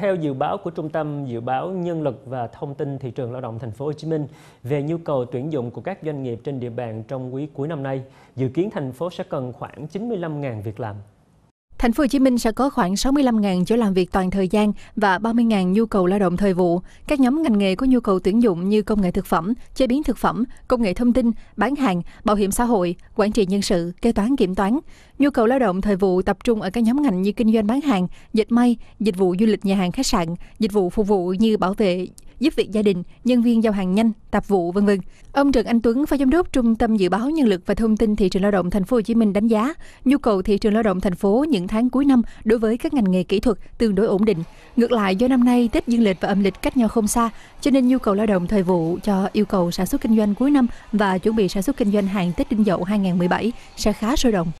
Theo dự báo của Trung tâm Dự báo Nhân lực và Thông tin Thị trường Lao động Thành phố Hồ Chí Minh về nhu cầu tuyển dụng của các doanh nghiệp trên địa bàn trong quý cuối năm nay, dự kiến thành phố sẽ cần khoảng 95.000 việc làm. Thành phố Hồ Chí Minh sẽ có khoảng 65.000 chỗ làm việc toàn thời gian và 30.000 nhu cầu lao động thời vụ. Các nhóm ngành nghề có nhu cầu tuyển dụng như công nghệ thực phẩm, chế biến thực phẩm, công nghệ thông tin, bán hàng, bảo hiểm xã hội, quản trị nhân sự, kế toán kiểm toán. Nhu cầu lao động thời vụ tập trung ở các nhóm ngành như kinh doanh bán hàng, dệt may, dịch vụ du lịch nhà hàng khách sạn, dịch vụ phục vụ như bảo vệ, giúp việc gia đình, nhân viên giao hàng nhanh, tạp vụ vân vân. Ông Trần Anh Tuấn, Phó Giám đốc Trung tâm Dự báo Nhân lực và Thông tin Thị trường Lao động Thành phố Hồ Chí Minh đánh giá nhu cầu thị trường lao động thành phố những tháng cuối năm đối với các ngành nghề kỹ thuật tương đối ổn định. Ngược lại, do năm nay Tết Dương lịch và âm lịch cách nhau không xa, cho nên nhu cầu lao động thời vụ cho yêu cầu sản xuất kinh doanh cuối năm và chuẩn bị sản xuất kinh doanh hàng Tết Đinh Dậu 2017 sẽ khá sôi động.